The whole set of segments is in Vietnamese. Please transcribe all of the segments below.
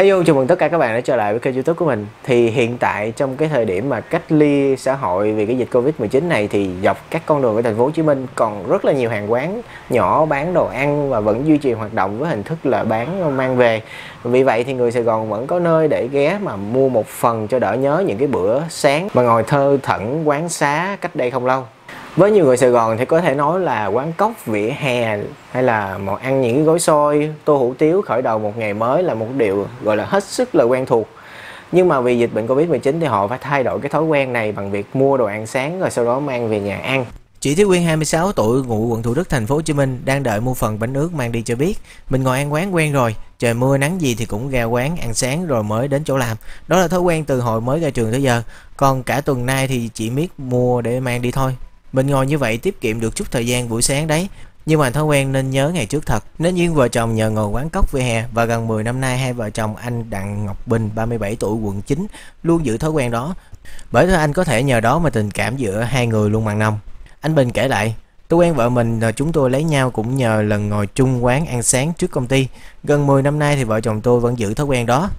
Hello, chào mừng tất cả các bạn đã trở lại với kênh youtube của mình. Thì hiện tại trong cái thời điểm mà cách ly xã hội vì cái dịch Covid-19 này Thì dọc các con đường ở thành phố Hồ Chí Minh còn rất là nhiều hàng quán nhỏ bán đồ ăn Và vẫn duy trì hoạt động với hình thức là bán mang về. Vì vậy thì người Sài Gòn vẫn có nơi để ghé mà mua một phần cho đỡ nhớ những cái bữa sáng Mà ngồi thơ thẩn quán xá cách đây không lâu với nhiều người Sài Gòn thì có thể nói là quán cốc vỉa hè hay là một ăn những cái gói xôi, tô hủ tiếu khởi đầu một ngày mới là một điều gọi là hết sức là quen thuộc. Nhưng mà vì dịch bệnh Covid-19 thì họ phải thay đổi cái thói quen này bằng việc mua đồ ăn sáng rồi sau đó mang về nhà ăn. Chị Thúy Quyên 26 tuổi, ngụ quận Thủ Đức, thành phố Hồ Chí Minh, đang đợi mua phần bánh ướt mang đi cho biết, mình ngồi ăn quán quen rồi, trời mưa nắng gì thì cũng ra quán ăn sáng rồi mới đến chỗ làm. Đó là thói quen từ hồi mới ra trường tới giờ, còn cả tuần nay thì chị biết mua để mang đi thôi mình ngồi như vậy tiết kiệm được chút thời gian buổi sáng đấy. Nhưng mà thói quen nên nhớ ngày trước thật. Nên duyên vợ chồng nhờ ngồi quán cốc vỉa hè. Và gần 10 năm nay hai vợ chồng anh Đặng Ngọc Bình 37 tuổi quận 9 Luôn giữ thói quen đó. Bởi thế anh có thể nhờ đó mà tình cảm giữa hai người luôn mặn nồng. Anh Bình kể lại Tôi quen vợ mình là chúng tôi lấy nhau cũng nhờ lần ngồi chung quán ăn sáng trước công ty. Gần 10 năm nay thì vợ chồng tôi vẫn giữ thói quen đó.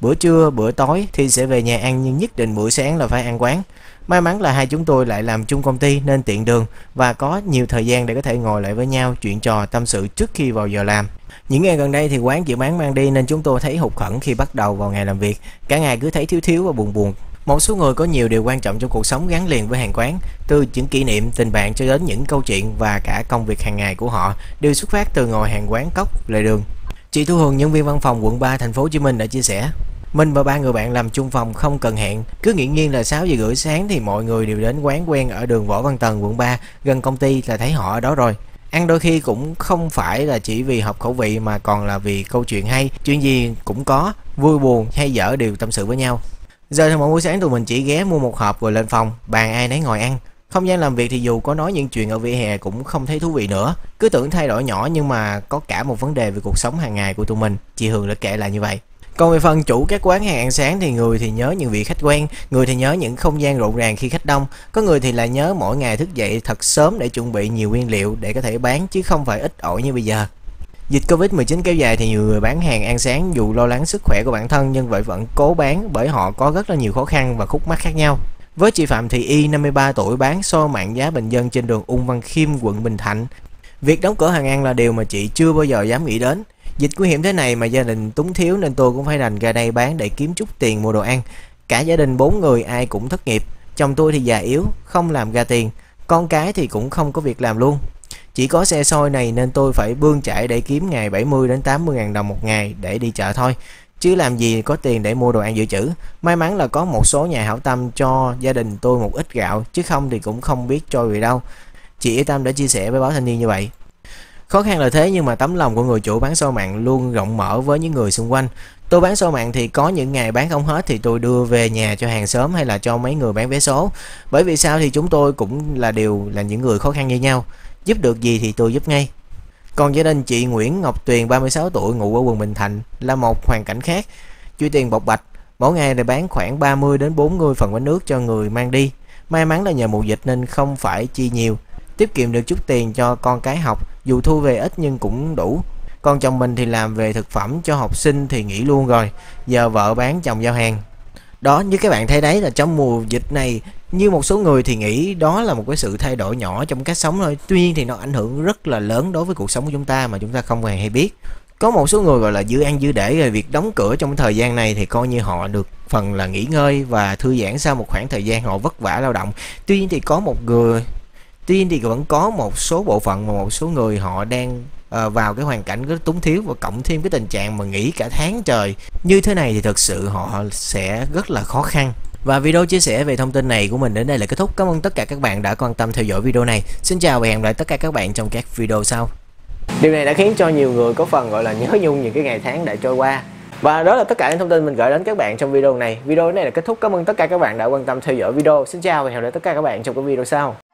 Bữa trưa, bữa tối thì sẽ về nhà ăn nhưng nhất định buổi sáng là phải ăn quán. May mắn là hai chúng tôi lại làm chung công ty nên tiện đường và có nhiều thời gian để có thể ngồi lại với nhau chuyện trò tâm sự trước khi vào giờ làm. Những ngày gần đây thì quán chỉ bán mang đi nên chúng tôi thấy hụt khẩn khi bắt đầu vào ngày làm việc. Cả ngày cứ thấy thiếu thiếu và buồn buồn. Một số người có nhiều điều quan trọng trong cuộc sống gắn liền với hàng quán, từ những kỷ niệm, tình bạn cho đến những câu chuyện và cả công việc hàng ngày của họ đều xuất phát từ ngồi hàng quán cốc lề đường. Chị Thu Hường, nhân viên văn phòng quận 3 thành phố Hồ Chí Minh đã chia sẻ: Minh và ba người bạn làm chung phòng không cần hẹn. Cứ nghiễm nhiên là 6 giờ rưỡi sáng thì mọi người đều đến quán quen ở đường Võ Văn Tần quận 3 Gần công ty là thấy họ ở đó rồi. Ăn đôi khi cũng không phải là chỉ vì hợp khẩu vị mà còn là vì câu chuyện hay. Chuyện gì cũng có, vui buồn hay dở đều tâm sự với nhau. Giờ thì mỗi buổi sáng tụi mình chỉ ghé mua một hộp rồi lên phòng Bàn ai nấy ngồi ăn. Không gian làm việc thì dù có nói những chuyện ở vỉa hè cũng không thấy thú vị nữa. Cứ tưởng thay đổi nhỏ nhưng mà có cả một vấn đề về cuộc sống hàng ngày của tụi mình. Chị Hường đã kể lại như vậy còn về phần chủ các quán hàng ăn sáng thì người thì nhớ những vị khách quen, người thì nhớ những không gian rộn ràng khi khách đông, có người thì lại nhớ mỗi ngày thức dậy thật sớm để chuẩn bị nhiều nguyên liệu để có thể bán chứ không phải ít ỏi như bây giờ. Dịch Covid-19 kéo dài thì nhiều người bán hàng ăn sáng dù lo lắng sức khỏe của bản thân nhưng vậy vẫn cố bán bởi họ có rất là nhiều khó khăn và khúc mắc khác nhau. Với chị Phạm Thị Y, 53 tuổi bán xô mạng giá bình dân trên đường Ung Văn Khiêm, quận Bình Thạnh. Việc đóng cửa hàng ăn là điều mà chị chưa bao giờ dám nghĩ đến. Dịch nguy hiểm thế này mà gia đình túng thiếu nên tôi cũng phải đành ra đây bán để kiếm chút tiền mua đồ ăn. Cả gia đình bốn người ai cũng thất nghiệp. Chồng tôi thì già yếu, không làm ra tiền. Con cái thì cũng không có việc làm luôn. Chỉ có xe soi này nên tôi phải bươn chạy để kiếm ngày 70 đến 80 ngàn đồng một ngày để đi chợ thôi. Chứ làm gì có tiền để mua đồ ăn dự trữ. May mắn là có một số nhà hảo tâm cho gia đình tôi một ít gạo, chứ không thì cũng không biết trôi về đâu. Chị Tâm đã chia sẻ với báo thanh niên như vậy. Khó khăn là thế nhưng mà tấm lòng của người chủ bán sâu mạng luôn rộng mở với những người xung quanh. Tôi bán sâu mạng thì có những ngày bán không hết thì tôi đưa về nhà cho hàng xóm hay là cho mấy người bán vé số. Bởi vì sao thì chúng tôi cũng là đều là những người khó khăn như nhau. Giúp được gì thì tôi giúp ngay. Còn gia đình chị Nguyễn Ngọc Tuyền 36 tuổi ngụ ở quận Bình Thạnh là một hoàn cảnh khác. Truy tiền bọc bạch, mỗi ngày để bán khoảng 30 đến 40 phần bánh nước cho người mang đi. May mắn là nhờ mùa dịch nên không phải chi nhiều tiết kiệm được chút tiền cho con cái học, dù thu về ít nhưng cũng đủ. Con chồng mình thì làm về thực phẩm cho học sinh thì nghỉ luôn rồi, giờ vợ bán chồng giao hàng. Đó, như các bạn thấy đấy là trong mùa dịch này, như một số người thì nghĩ đó là một cái sự thay đổi nhỏ trong cách sống thôi. Tuy nhiên thì nó ảnh hưởng rất là lớn đối với cuộc sống của chúng ta mà chúng ta không hề hay biết. Có một số người gọi là dư ăn dư để rồi việc đóng cửa trong thời gian này thì coi như họ được phần là nghỉ ngơi và thư giãn sau một khoảng thời gian họ vất vả lao động. Tuy nhiên thì có một người tuy nhiên thì vẫn có một số bộ phận và một số người họ đang uh, vào cái hoàn cảnh rất túng thiếu và cộng thêm cái tình trạng mà nghỉ cả tháng trời như thế này thì thực sự họ sẽ rất là khó khăn và video chia sẻ về thông tin này của mình đến đây là kết thúc. Cảm ơn tất cả các bạn đã quan tâm theo dõi video này. Xin chào và hẹn gặp lại tất cả các bạn trong các video sau. Điều này đã khiến cho nhiều người có phần gọi là nhớ nhung những cái ngày tháng đã trôi qua. Và đó là tất cả những thông tin mình gửi đến các bạn trong video này. Video này là kết thúc. Cảm ơn tất cả các bạn đã quan tâm theo dõi video. Xin chào và hẹn gặp lại tất cả các bạn trong các video sau.